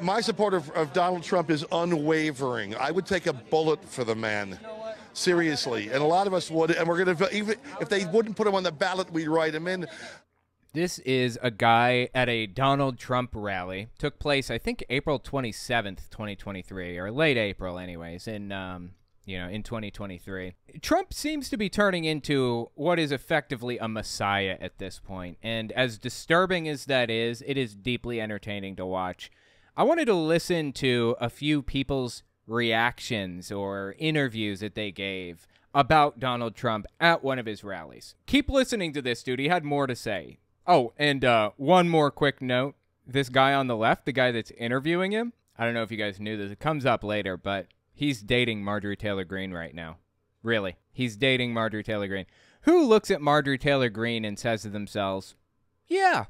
My support of, of Donald Trump is unwavering. I would take a bullet for the man. Seriously. And a lot of us would. And we're going to, even if they wouldn't put him on the ballot, we'd write him in. This is a guy at a Donald Trump rally. Took place, I think, April 27th, 2023, or late April, anyways, in, um, you know, in 2023. Trump seems to be turning into what is effectively a messiah at this point. And as disturbing as that is, it is deeply entertaining to watch. I wanted to listen to a few people's reactions or interviews that they gave about Donald Trump at one of his rallies. Keep listening to this, dude. He had more to say. Oh, and uh, one more quick note. This guy on the left, the guy that's interviewing him, I don't know if you guys knew this. It comes up later, but he's dating Marjorie Taylor Greene right now. Really. He's dating Marjorie Taylor Greene. Who looks at Marjorie Taylor Greene and says to themselves, Yeah,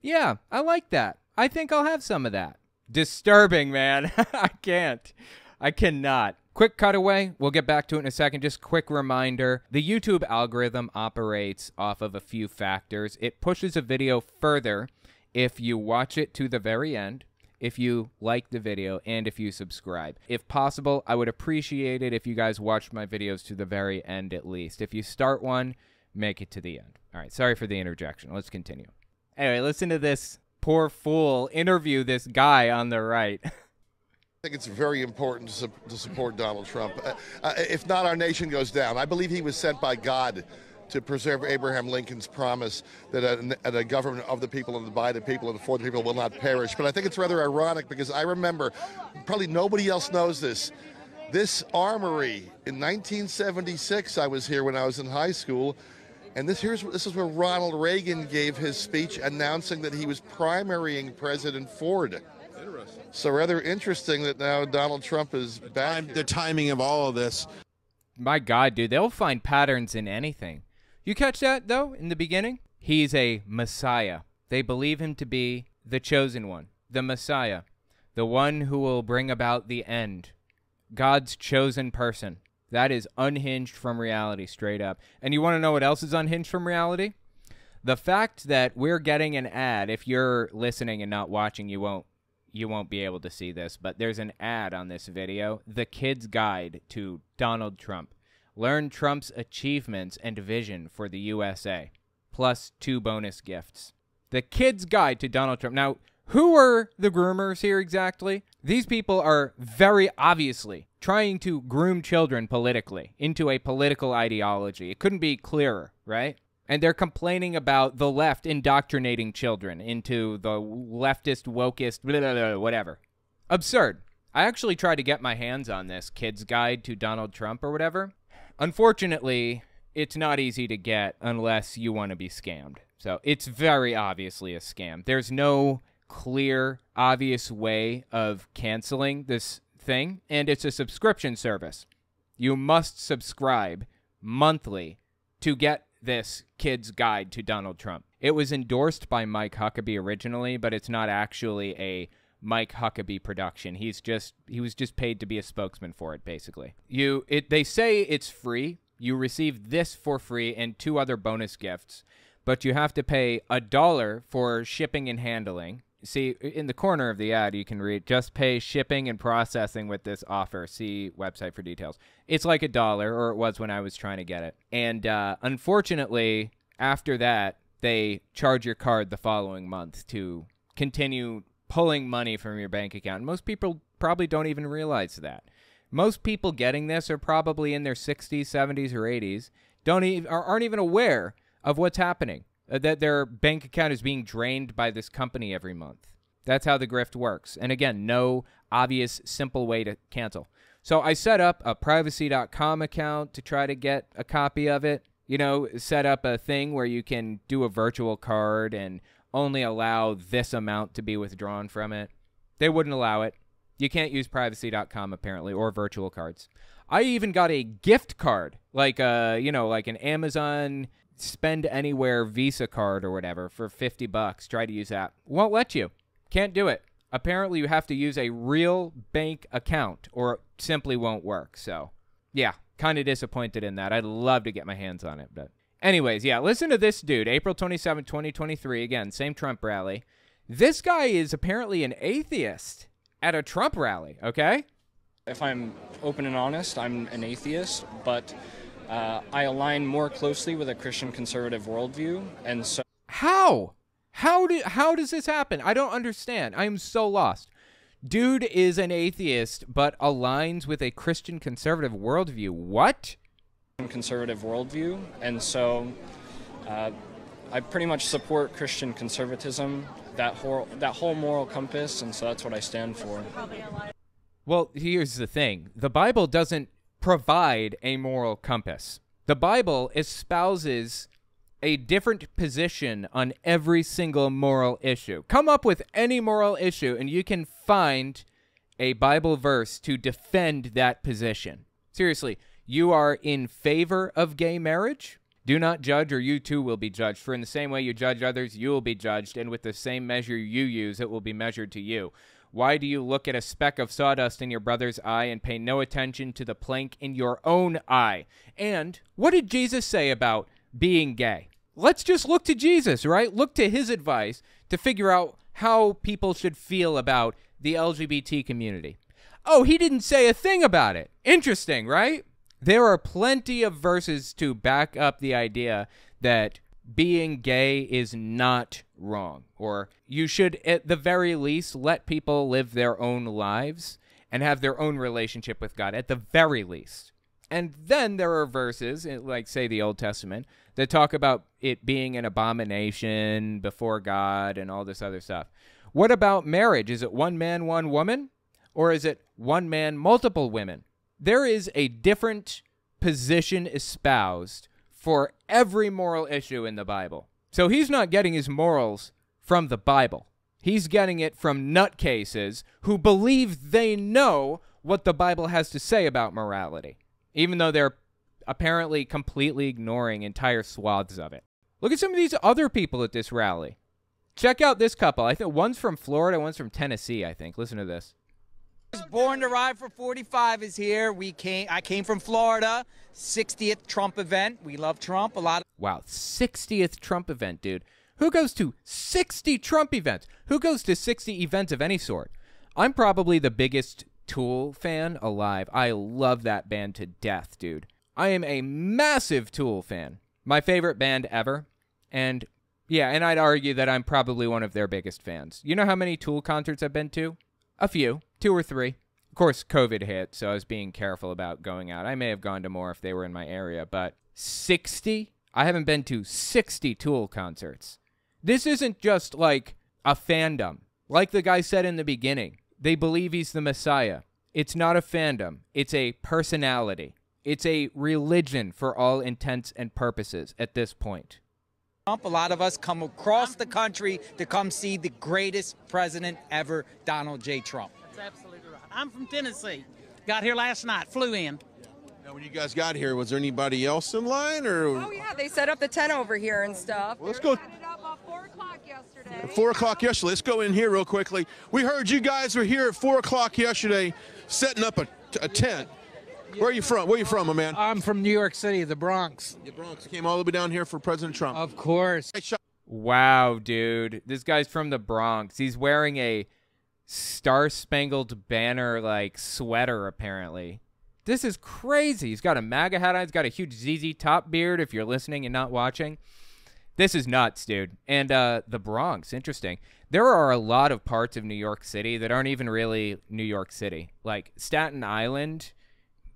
yeah, I like that. I think I'll have some of that. Disturbing, man. I can't. I cannot. Quick cutaway. We'll get back to it in a second. Just quick reminder the YouTube algorithm operates off of a few factors. It pushes a video further if you watch it to the very end, if you like the video, and if you subscribe. If possible, I would appreciate it if you guys watched my videos to the very end at least. If you start one, make it to the end. All right, sorry for the interjection. Let's continue. Anyway, listen to this poor fool interview this guy on the right. I think it's very important to, su- to support Donald Trump. Uh, uh, if not, our nation goes down. I believe he was sent by God to preserve Abraham Lincoln's promise that a, a, government of the people and by the people and for the people will not perish. But I think it's rather ironic because I remember, probably nobody else knows this, this armory in 1976. I was here when I was in high school. And this here's this is where Ronald Reagan gave his speech announcing that he was primarying President Ford. So rather interesting that now Donald Trump is back. The timing of all of this. My God, dude, they'll find patterns in anything. You catch that though in the beginning? He's a Messiah. They believe him to be the chosen one, the Messiah, the one who will bring about the end, God's chosen person. That is unhinged from reality, straight up. And you want to know what else is unhinged from reality? The fact that we're getting an ad. If you're listening and not watching, you won't you won't be able to see this, but there's an ad on this video The Kid's Guide to Donald Trump. Learn Trump's achievements and vision for the USA, plus two bonus gifts. The Kid's Guide to Donald Trump. Now, who are the groomers here exactly? These people are very obviously trying to groom children politically into a political ideology. It couldn't be clearer, right? and they're complaining about the left indoctrinating children into the leftist, wokest, blah, blah, blah, whatever. Absurd. I actually tried to get my hands on this kid's guide to Donald Trump or whatever. Unfortunately, it's not easy to get unless you want to be scammed. So it's very obviously a scam. There's no clear, obvious way of canceling this thing, and it's a subscription service. You must subscribe monthly to get this kid's guide to Donald Trump. It was endorsed by Mike Huckabee originally, but it's not actually a Mike Huckabee production. He's just he was just paid to be a spokesman for it basically. You it they say it's free. You receive this for free and two other bonus gifts, but you have to pay a dollar for shipping and handling see in the corner of the ad you can read just pay shipping and processing with this offer. See website for details. It's like a dollar or it was when i was trying to get it. And uh, unfortunately after that they charge your card the following month to continue pulling money from your bank account. Most people probably don't even realize that. Most people getting this are probably in their 60s 70s or 80s don't even aren't even aware of what's happening that their bank account is being drained by this company every month. That's how the grift works. And again, no obvious, simple way to cancel. So I set up a privacy.com account to try to get a copy of it. You know, set up a thing where you can do a virtual card and only allow this amount to be withdrawn from it. They wouldn't allow it. You can't use privacy.com apparently or virtual cards. I even got a gift card, like a, uh, you know, like an Amazon spend anywhere Visa card or whatever for 50 bucks. Try to use that. Won't let you. Can't do it. Apparently, you have to use a real bank account or it simply won't work. So, yeah, kind of disappointed in that. I'd love to get my hands on it. But, anyways, yeah, listen to this dude. April 27, 2023. Again, same Trump rally. This guy is apparently an atheist at a Trump rally, okay? If I'm open and honest, I'm an atheist, but uh, I align more closely with a Christian conservative worldview, and so. How? How do how does this happen? I don't understand. I am so lost. Dude is an atheist but aligns with a Christian conservative worldview. What? Conservative worldview, and so uh, I pretty much support Christian conservatism, that whole that whole moral compass, and so that's what I stand for. Well, here's the thing: the Bible doesn't provide a moral compass. The Bible espouses a different position on every single moral issue. Come up with any moral issue, and you can find a Bible verse to defend that position. Seriously, you are in favor of gay marriage? Do not judge, or you too will be judged. For in the same way you judge others, you will be judged, and with the same measure you use, it will be measured to you. Why do you look at a speck of sawdust in your brother's eye and pay no attention to the plank in your own eye? And what did Jesus say about being gay? let's just look to Jesus, right? Look to his advice to figure out how people should feel about the LGBT community. Oh, he didn't say a thing about it. Interesting, right? There are plenty of verses to back up the idea that being gay is not wrong, or you should, at the very least, let people live their own lives and have their own relationship with God, at the very least. And then there are verses, eh, like, say, the Old Testament, that talk about it being an abomination before God and all this other stuff. What about marriage? Is it one man, one woman? Or is it one man, multiple women? There is a different position espoused for every moral issue in the Bible. So he's not getting his morals from the Bible. He's getting it from nutcases who believe they know what the Bible has to say about morality, even though they're apparently completely ignoring entire swaths of it. Look at some of these other people at this rally. Check out this couple. I think one's from Florida, one's from Tennessee, I think. Listen to this. Born to Ride for 45 is here. We came I came from Florida. 60th Trump event. We love Trump a lot. Wow, 60th Trump event, dude. Who goes to 60 Trump events? Who goes to 60 events of any sort? I'm probably the biggest Tool fan alive. I love that band to death, dude. I am a massive Tool fan. My favorite band ever. And yeah, and I'd argue that I'm probably one of their biggest fans. You know how many Tool concerts I've been to? A few, two or three. Of course, COVID hit, so I was being careful about going out. I may have gone to more if they were in my area, but 60? I haven't been to 60 Tool concerts. This isn't just like a fandom. Like the guy said in the beginning, they believe he's the Messiah. It's not a fandom, it's a personality. It's a religion for all intents and purposes at this point. A lot of us come across the country to come see the greatest president ever, Donald J. Trump. That's absolutely right. I'm from Tennessee. Got here last night, flew in. Now, when you guys got here, was there anybody else in line, or? Oh yeah, they set up the tent over here and stuff. Well, let's go. Set it up at four o'clock yesterday. Four o'clock yesterday. Let's go in here real quickly. We heard you guys were here at four o'clock yesterday, setting up a, a tent. Where are you from? Where are you from, my man? I'm from New York City, the Bronx. The Bronx. Came all the way down here for President Trump. Of course. Wow, dude. This guy's from the Bronx. He's wearing a Star Spangled Banner like sweater, apparently. This is crazy. He's got a MAGA hat on. He's got a huge ZZ Top beard if you're listening and not watching. This is nuts, dude. And uh, the Bronx, interesting. There are a lot of parts of New York City that aren't even really New York City. Like Staten Island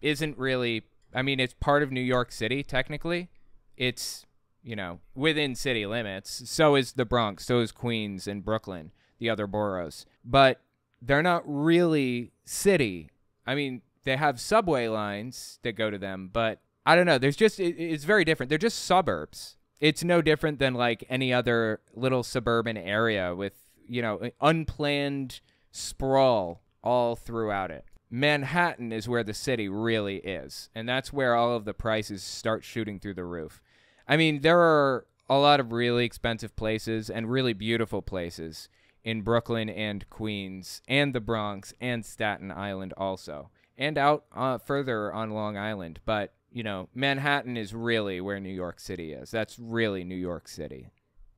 isn't really, I mean, it's part of New York City, technically. It's, you know, within city limits. So is the Bronx. So is Queens and Brooklyn, the other boroughs. But they're not really city. I mean, they have subway lines that go to them, but I don't know. There's just, it, it's very different. They're just suburbs. It's no different than like any other little suburban area with, you know, unplanned sprawl all throughout it. Manhattan is where the city really is, and that's where all of the prices start shooting through the roof. I mean, there are a lot of really expensive places and really beautiful places in Brooklyn and Queens and the Bronx and Staten Island also, and out uh, further on Long Island. But, you know, Manhattan is really where New York City is. That's really New York City.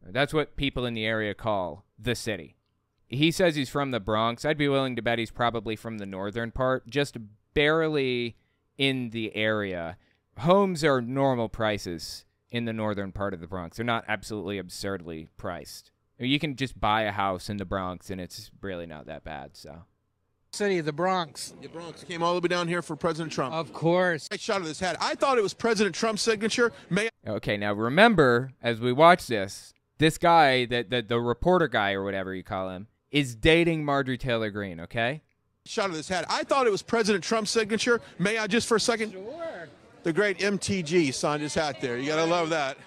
That's what people in the area call the city. he says he's from the Bronx. I'd be willing to bet he's probably from the northern part, just barely in the area. Homes are normal prices in the northern part of the Bronx. They're not absolutely absurdly priced. You can just buy a house in the Bronx and it's really not that bad, so. City of the Bronx. The Bronx came all the way down here for President Trump. Of course. Nice shot of this hat. I thought it was President Trump's signature. May Okay, now remember as we watch this, this guy, that the, the reporter guy or whatever you call him, is dating Marjorie Taylor Greene, okay? shot of his hat. I thought it was President Trump's signature. May I just for a second? Sure. The great MTG signed his hat there. You gotta love that.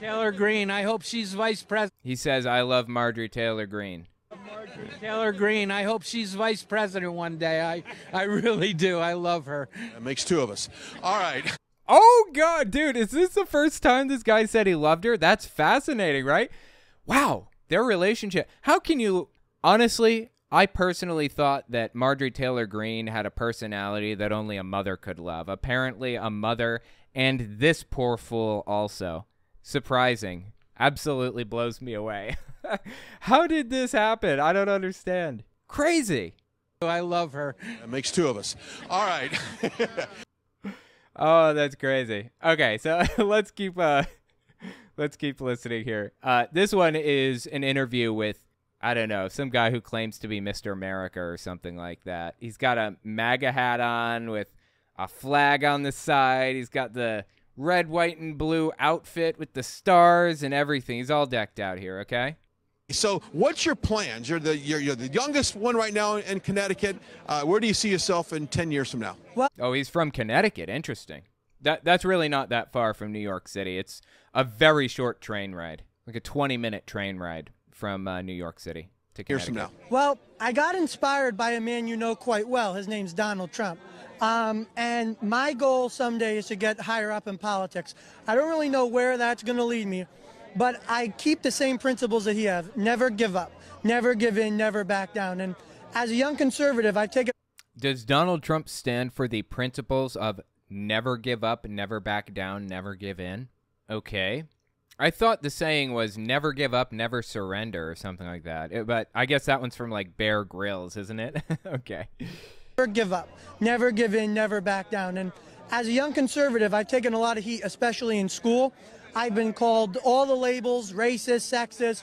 Taylor Greene. I hope she's vice president. He says, I love Marjorie Taylor Greene. Taylor Greene. I hope she's vice president one day. I, I really do. I love her. That makes two of us. All right. Oh, God, dude, is this the first time this guy said he loved her? That's fascinating, right? Wow, their relationship. How can you, honestly, I personally thought that Marjorie Taylor Greene had a personality that only a mother could love. Apparently, a mother and this poor fool also. Surprising. Absolutely blows me away. How did this happen? I don't understand. Crazy. I love her. That makes two of us. All right. Oh, that's crazy. Okay, so let's keep uh let's keep listening here. Uh this one is an interview with I don't know, some guy who claims to be Mr. America or something like that. He's got a MAGA hat on with a flag on the side. He's got the red, white, and blue outfit with the stars and everything. He's all decked out here, okay? so, what's your plans? You're the you're, you're the youngest one right now in Connecticut. Uh, where do you see yourself in ten years from now? Oh, he's from Connecticut. Interesting. That that's really not that far from New York City. It's a very short train ride, like a 20-minute train ride from uh, New York City to Years Connecticut. from now. Well, I got inspired by a man you know quite well. His name's Donald Trump. Um, and my goal someday is to get higher up in politics. I don't really know where that's going to lead me, but I keep the same principles that he has. Never give up, never give in, never back down. And as a young conservative, I take it. Does Donald Trump stand for the principles of never give up, never back down, never give in? Okay. I thought the saying was never give up, never surrender or something like that. It- but I guess that one's from like Bear Grylls, isn't it? okay. never give up, never give in, never back down. And as a young conservative, I've taken a lot of heat, especially in school. I've been called all the labels racist, sexist.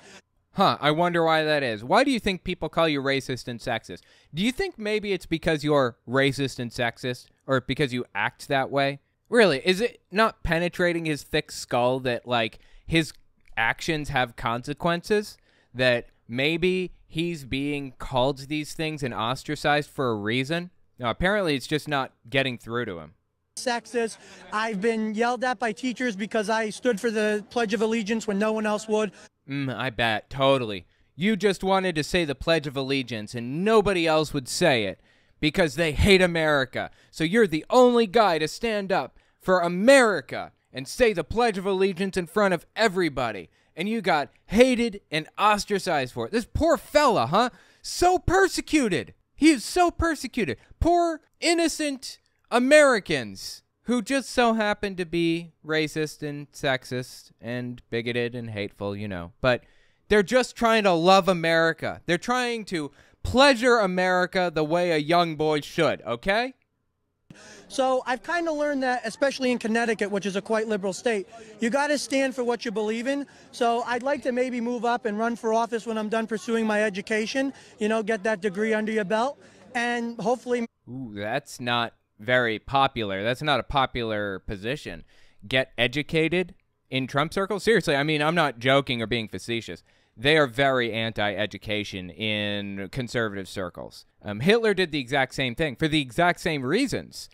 Huh, I wonder why that is. Why do you think people call you racist and sexist? Do you think maybe it's because you're racist and sexist or because you act that way? Really, is it not penetrating his thick skull that like his actions have consequences that maybe he's being called these things and ostracized for a reason? No, apparently it's just not getting through to him. sexist. I've been yelled at by teachers because I stood for the Pledge of Allegiance when no one else would. Mm, I bet. Totally. You just wanted to say the Pledge of Allegiance and nobody else would say it because they hate America. So you're the only guy to stand up for America and say the Pledge of Allegiance in front of everybody. And you got hated and ostracized for it. This poor fella, huh? So persecuted. He is so persecuted. Poor, innocent Americans who just so happen to be racist and sexist and bigoted and hateful, you know. But they're just trying to love America. They're trying to pleasure America the way a young boy should, okay? So I've kind of learned that, especially in Connecticut, which is a quite liberal state, you got to stand for what you believe in. So I'd like to maybe move up and run for office when I'm done pursuing my education, you know, get that degree under your belt, and hopefully Ooh, that's not very popular. That's not a popular position. Get educated in Trump circles? Seriously, I mean, I'm not joking or being facetious. They are very anti education in conservative circles. Um, Hitler did the exact same thing for the exact same reasons.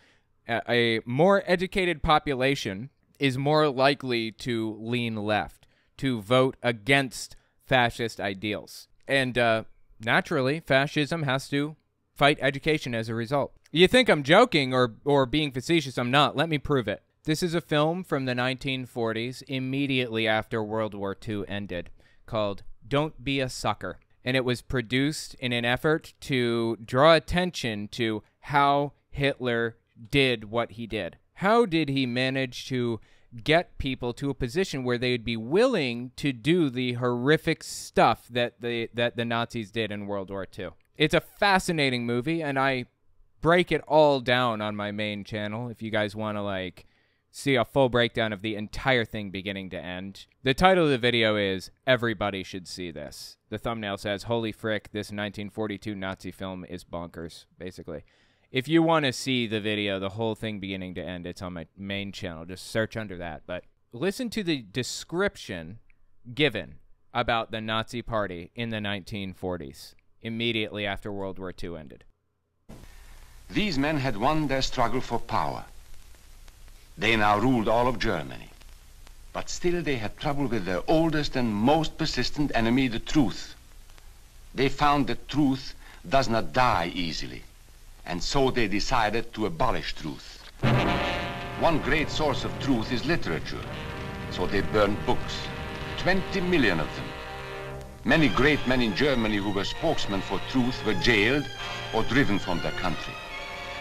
A, more educated population is more likely to lean left, to vote against fascist ideals. And uh, naturally, fascism has to fight education as a result. You think I'm joking or, or being facetious? I'm not. Let me prove it. This is a film from the 1940s, immediately after World War II ended, called Don't Be a Sucker. And it was produced in an effort to draw attention to how Hitler did what he did. How did he manage to get people to a position where they would be willing to do the horrific stuff that the that the Nazis did in World War II. It's a fascinating movie, and I break it all down on my main channel if you guys want to like see a full breakdown of the entire thing beginning to end. The title of the video is Everybody Should See This. The thumbnail says, Holy frick, this 1942 Nazi film is bonkers, basically. If you want to see the video, the whole thing beginning to end, it's on my main channel. Just search under that. But listen to the description given about the Nazi Party in the 1940s, immediately after World War II ended. These men had won their struggle for power. They now ruled all of Germany. But still they had trouble with their oldest and most persistent enemy, the truth. They found that truth does not die easily, and so they decided to abolish truth. One great source of truth is literature, so they burned books, 20 million of them. Many great men in Germany who were spokesmen for truth were jailed or driven from their country.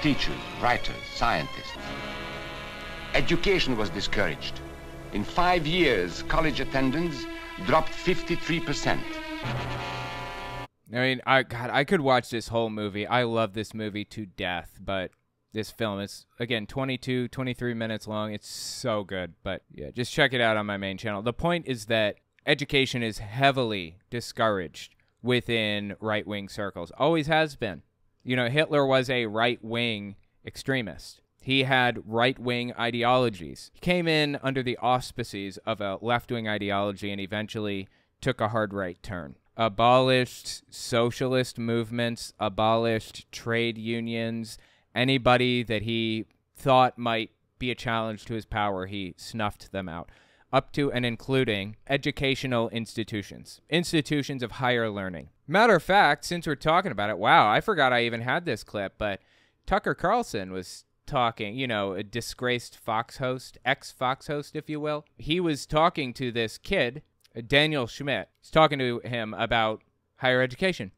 Teachers, writers, scientists. Education was discouraged. In five years, college attendance dropped 53%. I mean, I God, I could watch this whole movie. I love this movie to death, but this film is again 22, 23 minutes long. It's so good, but yeah, just check it out on my main channel. The point is that education is heavily discouraged within right-wing circles. Always has been. You know, Hitler was a right-wing extremist. He had right wing ideologies. He came in under the auspices of a left wing ideology and eventually took a hard right turn. Abolished socialist movements, abolished trade unions, anybody that he thought might be a challenge to his power, he snuffed them out. Up to and including educational institutions, institutions of higher learning. Matter of fact, since we're talking about it, wow, I forgot I even had this clip, but Tucker Carlson was talking, you know, a disgraced Fox host, ex Fox host, if you will. He was talking to this kid, Daniel Schmidt. He's talking to him about higher education.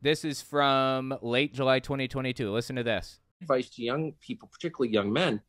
This is from late July 2022. Listen to this. Advice to young people, particularly young men,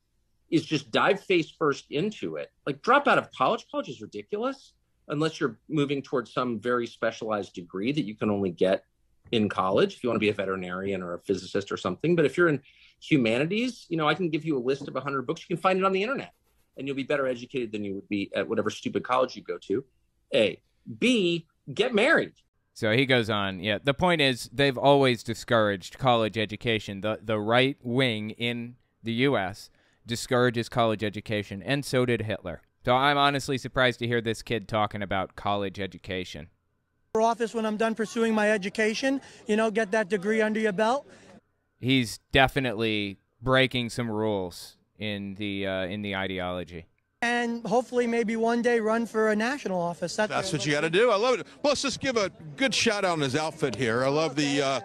is just dive face first into it. Like drop out of college. College is ridiculous unless you're moving towards some very specialized degree that you can only get in college if you want to be a veterinarian or a physicist or something. But if you're in humanities, you know, I can give you a list of 100 books. You can find it on the internet and you'll be better educated than you would be at whatever stupid college you go to. A. B. Get married. So he goes on. Yeah, the point is they've always discouraged college education. The the right wing in the US discourages college education and so did Hitler. So I'm honestly surprised to hear this kid talking about college education. Office when I'm done pursuing my education, you know, get that degree under your belt he's definitely breaking some rules in the uh, in the ideology. And hopefully, maybe one day run for a national office. That's, That's what you got to do. I love it. Well, let's just give a good shout out on his outfit here. I love the, uh,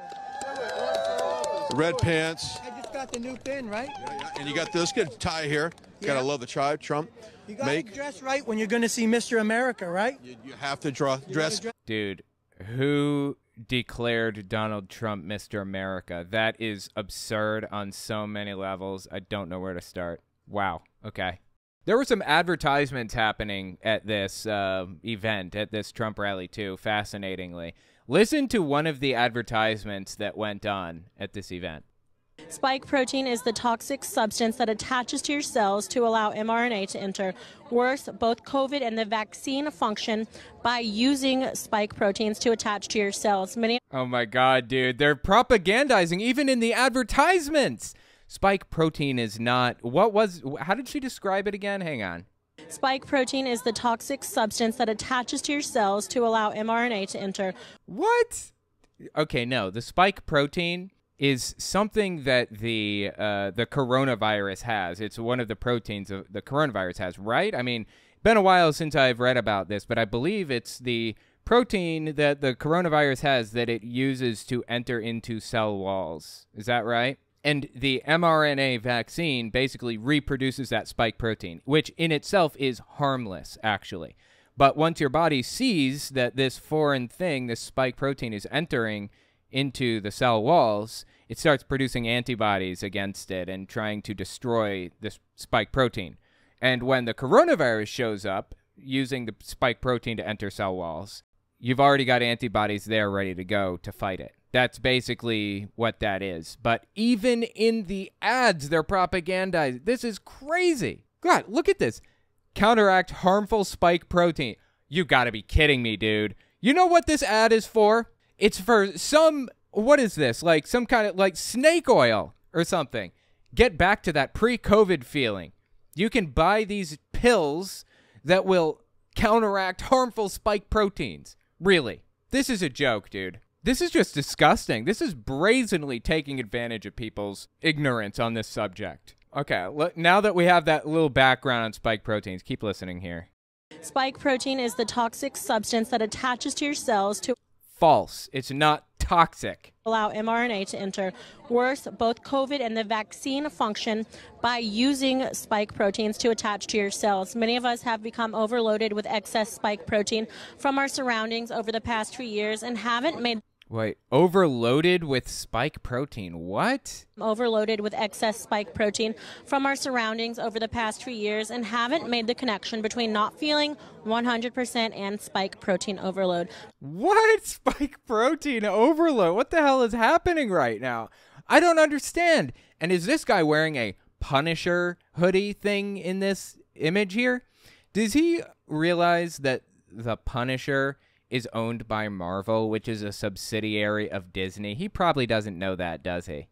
red pants. I just got the new pin, right? Yeah, yeah. And you got this good tie here. Yeah. Gotta love the tribe, Trump. You gotta Make. dress right when you're gonna see Mr. America, right? You, you have to draw, dress. Dude, who declared Donald Trump Mr. America. That is absurd on so many levels. I don't know where to start. Wow. Okay. There were some advertisements happening at this uh, event, at this Trump rally, too, fascinatingly. Listen to one of the advertisements that went on at this event. Spike protein is the toxic substance that attaches to your cells to allow mRNA to enter. Worse, both COVID and the vaccine function by using spike proteins to attach to your cells. Many Oh my god, dude. They're propagandizing even in the advertisements. Spike protein is not What was How did she describe it again? Hang on. Spike protein is the toxic substance that attaches to your cells to allow mRNA to enter. What? Okay, no. The spike protein is something that the uh, the coronavirus has. It's one of the proteins of the coronavirus has, right? I mean, been a while since I've read about this, but I believe it's the protein that the coronavirus has that it uses to enter into cell walls. Is that right? And the mRNA vaccine basically reproduces that spike protein, which in itself is harmless, actually. But once your body sees that this foreign thing, this spike protein, is entering into the cell walls, it starts producing antibodies against it and trying to destroy this spike protein. And when the coronavirus shows up using the spike protein to enter cell walls, you've already got antibodies there ready to go to fight it. That's basically what that is. But even in the ads, they're propagandized. This is crazy. God, look at this. Counteract harmful spike protein. You gotta be kidding me, dude. You know what this ad is for? It's for some, what is this? Like some kind of like snake oil or something. Get back to that pre COVID feeling. You can buy these pills that will counteract harmful spike proteins. Really. This is a joke, dude. This is just disgusting. This is brazenly taking advantage of people's ignorance on this subject. Okay, look, now that we have that little background on spike proteins, keep listening here. Spike protein is the toxic substance that attaches to your cells to False. It's not toxic. allow mRNA to enter. Worse, both COVID and the vaccine function by using spike proteins to attach to your cells. Many of us have become overloaded with excess spike protein from our surroundings over the past few years and haven't made Wait, overloaded with spike protein. What? overloaded with excess spike protein from our surroundings over the past few years and haven't made the connection between not feeling 100% and spike protein overload. What? Spike protein overload? What the hell is happening right now? I don't understand. And is this guy wearing a Punisher hoodie thing in this image here? Does he realize that the Punisher is owned by Marvel, which is a subsidiary of Disney? He probably doesn't know that, does he?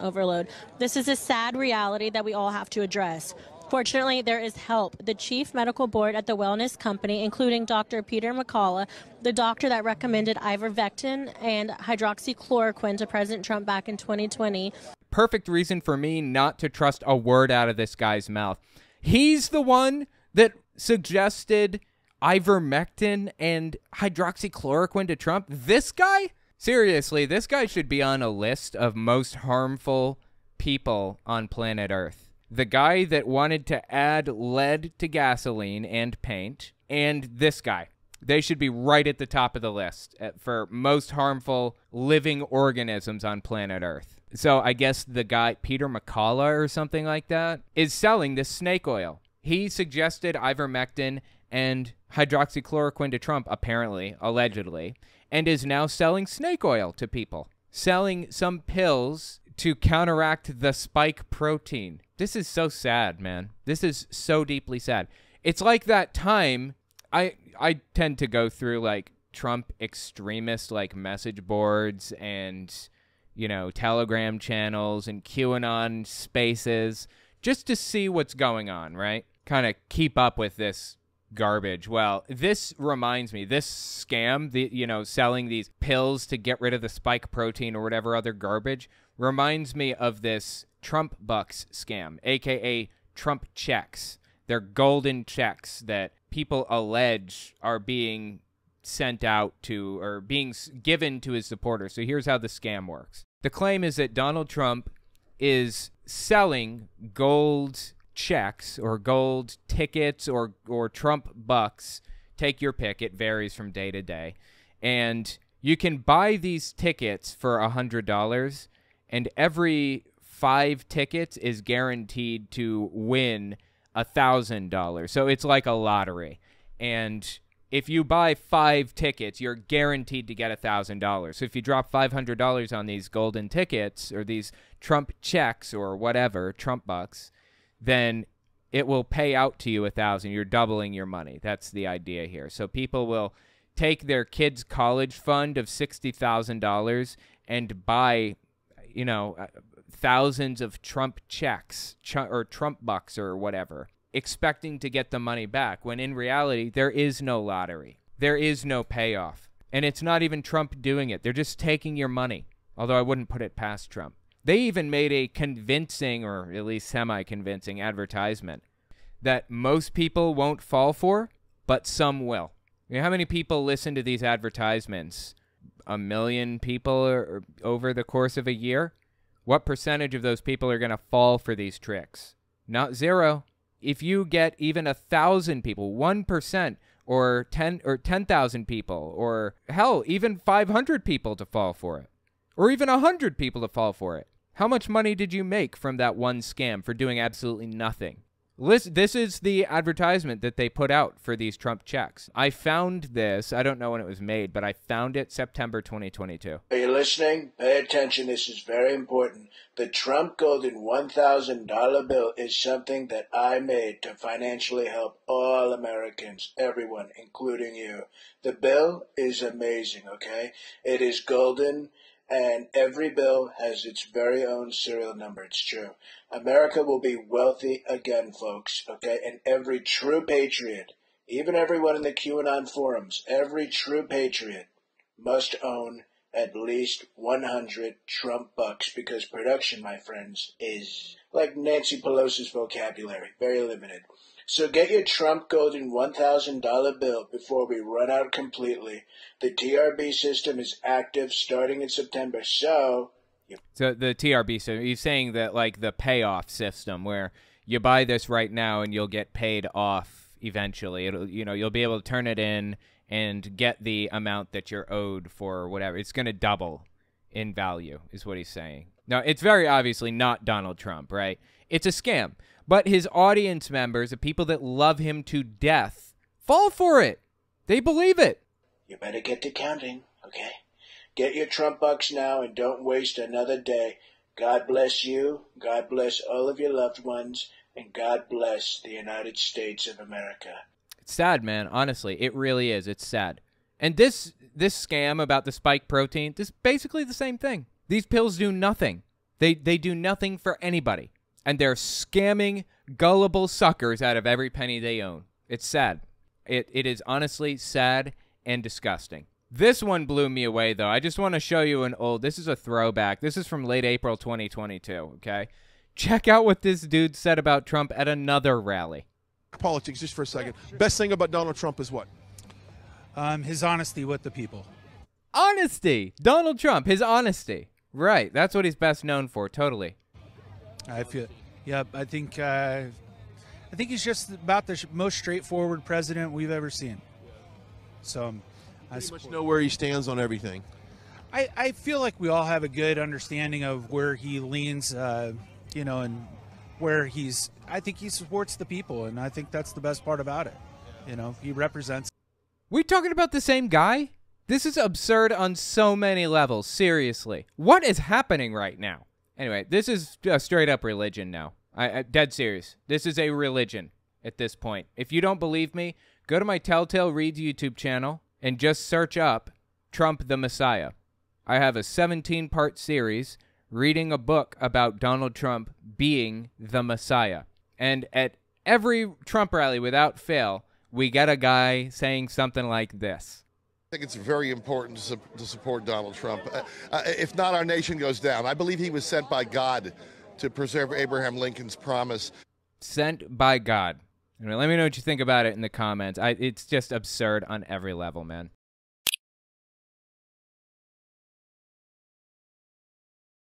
overload. This is a sad reality that we all have to address. Fortunately, there is help. The chief medical board at the wellness company, including Dr. Peter McCullough, the doctor that recommended ivermectin and hydroxychloroquine to President Trump back in 2020, perfect reason for me not to trust a word out of this guy's mouth. He's the one that suggested ivermectin and hydroxychloroquine to Trump. This guy? Seriously, this guy should be on a list of most harmful people on planet Earth. The guy that wanted to add lead to gasoline and paint, and this guy. They should be right at the top of the list uh, for most harmful living organisms on planet Earth. So I guess the guy, Peter McCullough or something like that, is selling this snake oil. He suggested ivermectin and hydroxychloroquine to Trump, apparently, allegedly, and is now selling snake oil to people, selling some pills to counteract the spike protein. This is so sad, man. This is so deeply sad. It's like that time I I tend to go through like Trump extremist like message boards and you know, Telegram channels and QAnon spaces just to see what's going on, right? Kind of keep up with this garbage. Well, this reminds me, this scam, the you know, selling these pills to get rid of the spike protein or whatever other garbage reminds me of this Trump bucks scam, aka Trump checks. They're golden checks that people allege are being sent out to or being given to his supporters. So here's how the scam works. The claim is that Donald Trump is selling gold checks or gold tickets or or Trump bucks. Take your pick. It varies from day to day. And you can buy these tickets for a hundred dollars, and every five tickets is guaranteed to win a thousand dollars. So it's like a lottery. And if you buy five tickets, you're guaranteed to get a thousand dollars. So if you drop five hundred dollars on these golden tickets or these Trump checks or whatever, Trump bucks, then it will pay out to you a thousand. You're doubling your money. That's the idea here. So people will take their kids' college fund of sixty thousand dollars and buy, you know, uh, thousands of Trump checks ch- or Trump bucks or whatever, expecting to get the money back. When in reality, there is no lottery. There is no payoff, and it's not even Trump doing it. They're just taking your money. Although I wouldn't put it past Trump. They even made a convincing, or at least semi convincing, advertisement that most people won't fall for, but some will. You know, how many people listen to these advertisements? A million people or, or over the course of a year? What percentage of those people are going to fall for these tricks? Not zero. If you get even a thousand people, one percent, or ten or ten thousand people, or hell, even five hundred people to fall for it, or even a hundred people to fall for it, how much money did you make from that one scam for doing absolutely nothing? Listen, this is the advertisement that they put out for these Trump checks. I found this. I don't know when it was made, but I found it September 2022. Are you listening? Pay attention. This is very important. The Trump Golden $1,000 bill is something that I made to financially help all Americans, everyone, including you. The bill is amazing, okay? It is golden and every bill has its very own serial number. It's true. America will be wealthy again, folks, okay? And every true patriot, even everyone in the QAnon forums, every true patriot must own at least 100 Trump bucks because production, my friends, is like Nancy Pelosi's vocabulary, very limited. So get your Trump Golden $1,000 bill before we run out completely. The TRB system is active starting in September, so. So the TRB system, he's saying that like the payoff system where you buy this right now and you'll get paid off eventually. It'll, you know, you'll be able to turn it in and get the amount that you're owed for whatever. It's going to double in value, is what he's saying. Now, it's very obviously not Donald Trump, right? It's a scam. But his audience members, the people that love him to death, fall for it. They believe it. You better get to counting, okay? Get your Trump bucks now and don't waste another day. God bless you, God bless all of your loved ones, and God bless the United States of America. It's sad, man. Honestly, it really is. It's sad. And this this scam about the spike protein, this is basically the same thing. These pills do nothing. They they do nothing for anybody and they're scamming gullible suckers out of every penny they own. It's sad. It it is honestly sad and disgusting. This one blew me away though. I just want to show you an old. This is a throwback. This is from late April 2022, okay? Check out what this dude said about Trump at another rally. Politics just for a second. Best thing about Donald Trump is what? Um, his honesty with the people. Honesty. Donald Trump, his honesty. Right. That's what he's best known for, totally. I feel, yeah, I think, uh, I think he's just about the most straightforward president we've ever seen. So, um, I much know where he stands on everything. I, I feel like we all have a good understanding of where he leans, uh, you know, and where he's. I think he supports the people, and I think that's the best part about it. You know, he represents. We talking about the same guy? This is absurd on so many levels. Seriously, what is happening right now? Anyway, this is a straight up religion now. I, I dead serious. This is a religion at this point. If you don't believe me, go to my Telltale Reads YouTube channel and just search up Trump the Messiah. I have a 17 part series reading a book about Donald Trump being the Messiah. And at every Trump rally, without fail, we get a guy saying something like this. I think it's very important to, su- to support Donald Trump. Uh, uh, if not, our nation goes down. I believe he was sent by God to preserve Abraham Lincoln's promise. Sent by God. Anyway, let me know what you think about it in the comments. I, it's just absurd on every level, man.